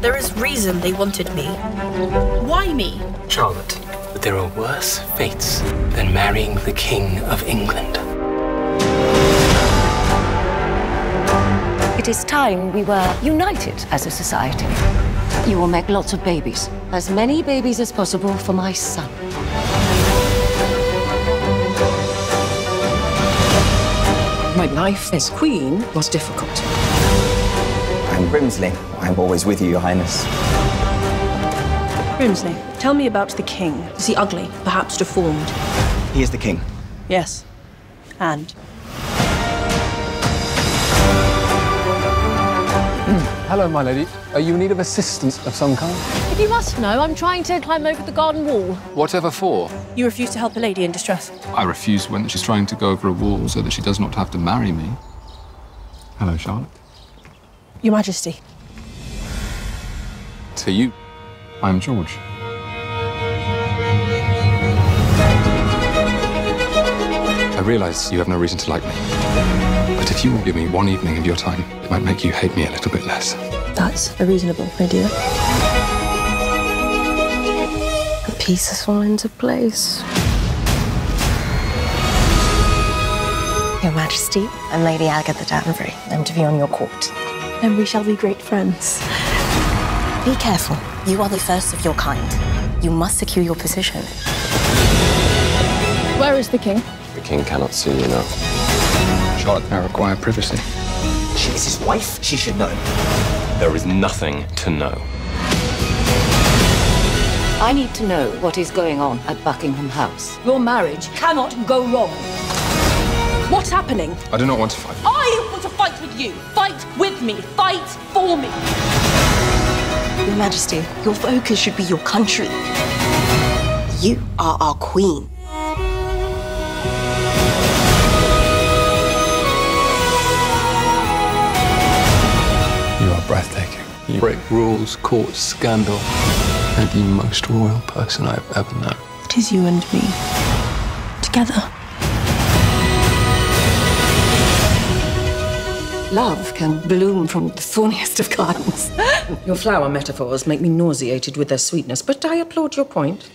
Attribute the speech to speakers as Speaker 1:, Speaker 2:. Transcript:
Speaker 1: There is reason they wanted me.
Speaker 2: Why me?
Speaker 3: Charlotte, there are worse fates than marrying the King of England.
Speaker 4: It is time we were united as a society. You will make lots of babies. As many babies as possible for my son.
Speaker 5: My life as queen was difficult.
Speaker 6: I'm Brimsley. I'm always with you, Your Highness.
Speaker 2: Brimsley, tell me about the king. Is he ugly, perhaps deformed?
Speaker 6: He is the king.
Speaker 2: Yes. And? Hmm.
Speaker 7: Hello, my lady. Are you in need of assistance of some kind?
Speaker 8: If you must know, I'm trying to climb over the garden wall.
Speaker 7: Whatever for?
Speaker 2: You refuse to help a lady in distress.
Speaker 9: I refuse when she's trying to go over a wall so that she does not have to marry me. Hello, Charlotte.
Speaker 2: Your Majesty.
Speaker 9: To you, I'm George. I realize you have no reason to like me. But if you will give me one evening of your time, it might make you hate me a little bit less.
Speaker 2: That's a reasonable idea. The pieces fall into place.
Speaker 10: Your Majesty, I'm Lady Agatha Danbury. I'm to be on your court.
Speaker 2: And we shall be great friends.
Speaker 10: Be careful. You are the first of your kind. You must secure your position.
Speaker 8: Where is the king?
Speaker 11: The king cannot see you now.
Speaker 9: Charlotte, I require privacy.
Speaker 6: She is his wife. She should know.
Speaker 11: There is nothing to know.
Speaker 4: I need to know what is going on at Buckingham House. Your marriage cannot go wrong.
Speaker 2: What's happening?
Speaker 9: I do not want to fight.
Speaker 2: I want to fight with you. Fight with me. Fight for me.
Speaker 10: Your Majesty, your focus should be your country. You are our queen.
Speaker 9: You are breathtaking. You break rules, court scandal. And the most royal person I've ever known.
Speaker 2: It is you and me. Together.
Speaker 5: Love can bloom from the thorniest of gardens. your flower metaphors make me nauseated with their sweetness, but I applaud your point.